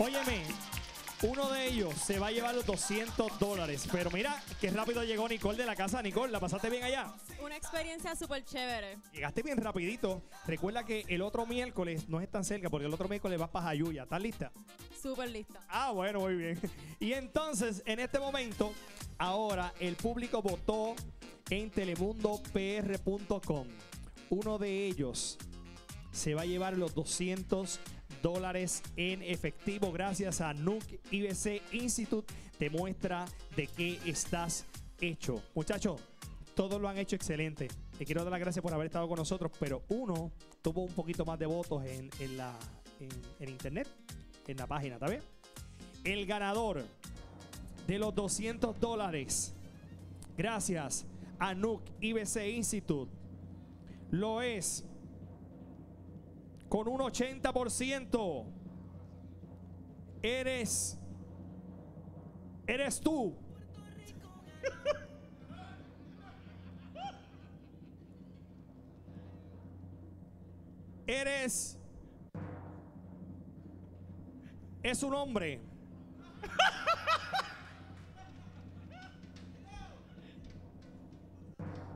Óyeme, uno de ellos se va a llevar los 200 dólares. Pero mira, qué rápido llegó Nicole de la casa. Nicole, ¿la pasaste bien allá? Una experiencia súper chévere. Llegaste bien rapidito. Recuerda que el otro miércoles no es tan cerca porque el otro miércoles vas para Jayuya. ¿Estás lista? Súper lista. Ah, bueno, muy bien. Y entonces, en este momento, ahora el público votó en telemundopr.com. Uno de ellos se va a llevar los 200 dólares en efectivo gracias a NUC IBC Institute. Te muestra de qué estás hecho. Muchachos, todos lo han hecho excelente. Te quiero dar las gracias por haber estado con nosotros, pero uno tuvo un poquito más de votos en, en la, en, en internet, en la página, ¿está bien? El ganador de los 200 dólares, gracias a NUC IBC Institute, lo es con un 80%. Eres, eres tú. Eres, es un hombre.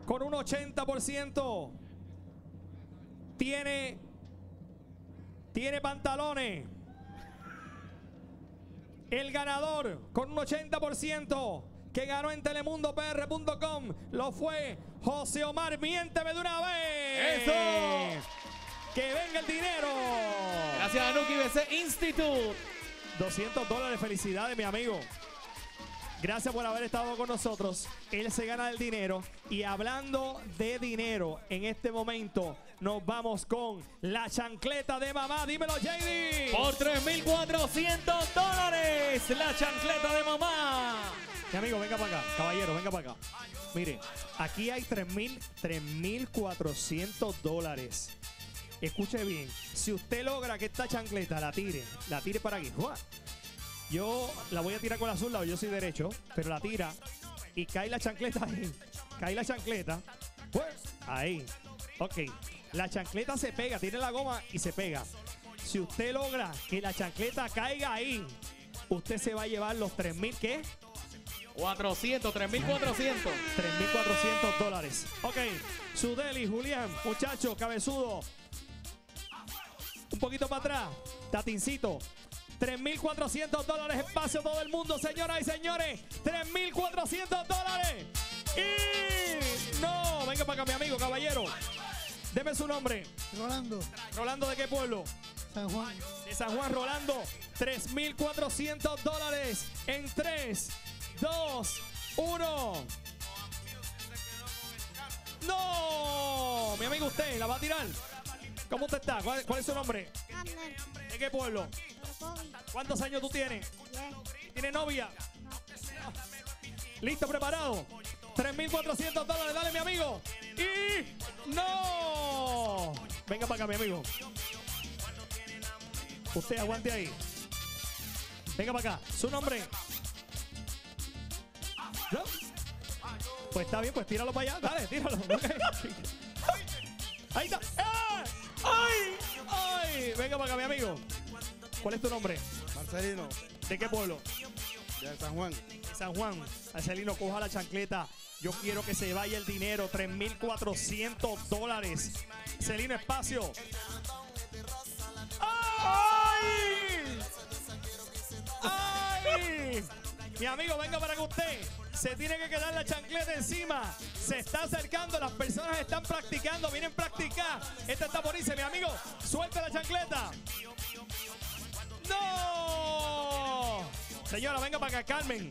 Con un 80% tiene tiene pantalones. El ganador con un 80% que ganó en telemundopr.com lo fue José Omar. Miénteme de una vez. ¡Eso! Que venga el dinero. Gracias a Nuki BC Institute. 200 dólares. Felicidades, mi amigo. Gracias por haber estado con nosotros. Él se gana el dinero. Y hablando de dinero, en este momento nos vamos con la chancleta de mamá. Dímelo, JD. Por 3.400 dólares. La chancleta de mamá. Mi amigo, venga para acá. Caballero, venga para acá. Mire, aquí hay 3.000, 3.400 dólares. Escuche bien. Si usted logra que esta chancleta la tire, la tire para aquí. Yo la voy a tirar con la zurda, yo soy derecho, pero la tira y cae la chancleta ahí. Cae la chancleta. Pues, ahí. Ok. La chancleta se pega, tiene la goma y se pega. Si usted logra que la chancleta caiga ahí, usted se va a llevar los 3.000, ¿qué? 400, 3.400. 3.400 dólares. Ok. Sudeli, Julián, muchacho, cabezudo. Un poquito para atrás. Tatincito. 3.400 dólares. Espacio todo el mundo, señoras y señores. 3.400 dólares. Y no, venga para acá, mi amigo, caballero. Deme su nombre. Rolando, Rolando, ¿de qué pueblo? San Juan. De San Juan, Rolando. 3.400 dólares en 3, 2, 1. ¡No! Mi amigo, usted la va a tirar. ¿Cómo usted está? ¿Cuál, cuál es su nombre? Abner, ¿De qué pueblo? ¿Cuántos años tú tienes? yes, ¿Tienes novia? ¿Listo, preparado? 3.400 dólares, dale, mi amigo. ¡Y no! Venga para acá, mi amigo. Usted aguante ahí. Venga para acá. ¿Su nombre? ¿No? Pues está bien, pues tíralo para allá. Dale, tíralo. Ahí está. ¡Eh! ¡Ay! ¡Ay! Venga para acá, mi amigo. ¿Cuál es tu nombre? Marcelino, ¿De qué pueblo? de San Juan. San Juan, Marcelino, coja la chancleta. Yo quiero que se vaya el dinero, 3.400 dólares. Celino, espacio. ¡Ay! ¡Ay! Mi amigo, venga para que usted se tiene que quedar la chancleta encima. Se está acercando, las personas están practicando, vienen a practicar. Esta está por irse, mi amigo. Suelta la chancleta. ¡No! Señora, venga para acá, Carmen.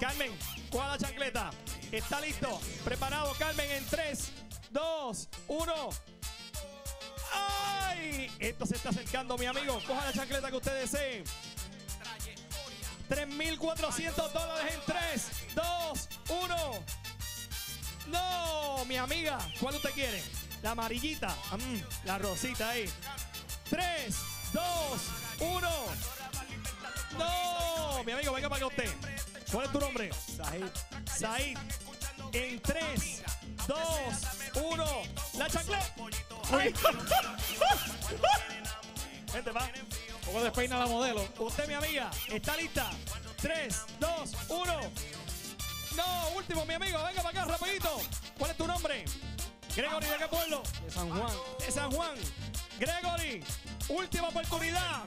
Carmen, coja la chancleta. Está listo. Preparado, Carmen, en 3, 2, 1. ¡Ay! Esto se está acercando, mi amigo. Coja la chancleta que usted desee. 3.400 dólares en 3, 2, 1. No, mi amiga. ¿Cuál usted quiere? La amarillita. Mm, la rosita ahí. 3, 2, 1. No, mi amigo, venga para acá usted. ¿Cuál es tu nombre? Said. Said. En 3, 2, 1. La chancleta. Ay. Gente, va. Luego despeina la modelo. Usted, mi amiga, ¿está lista? 3, 2, 1. No, último, mi amigo. Venga para acá, rapidito. ¿Cuál es tu nombre? Gregory, ¿de qué pueblo? De San Juan. De San Juan. Gregory, última oportunidad.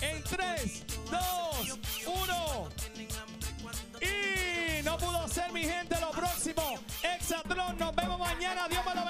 En 3, 2, 1. Y no pudo ser, mi gente, lo próximo. Exatron, nos vemos mañana. Dios me lo